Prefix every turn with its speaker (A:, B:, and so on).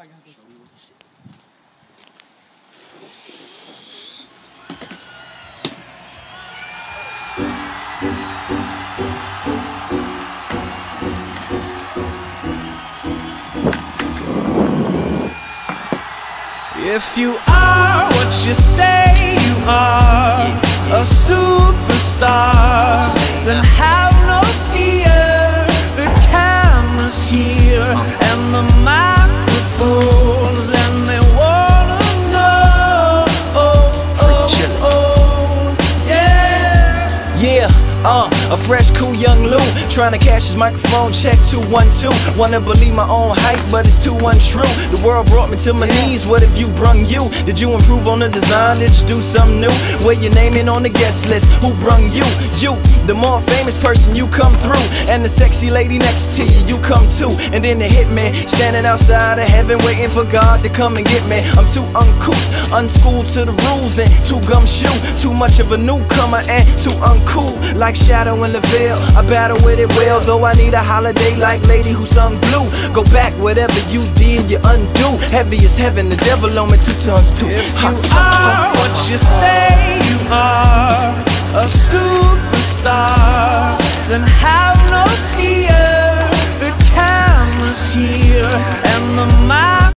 A: If you are what you say you are, a superstar, then have no fear. The camera's here and the microphones, yeah.
B: Uh, a fresh, cool young Lou trying to cash his microphone check 212. Wanna believe my own hype, but it's too untrue. The world brought me to my knees. What have you brung you? Did you improve on the design? Did you do something new? Where your name in on the guest list? Who brung you? You, the more famous person, you come through, and the sexy lady next to you, you come too. And then the hitman standing outside of heaven, waiting for God to come and get me. I'm too uncouth, unschooled to the rules, and too gumshoe. Too much of a newcomer and too uncool, like Shadow in the veil. I battle with it well, though I need a holiday like Lady who sung blue. Go back, whatever you did, you undo. Heavy as heaven, the devil on me two tons too.
A: If you are what you say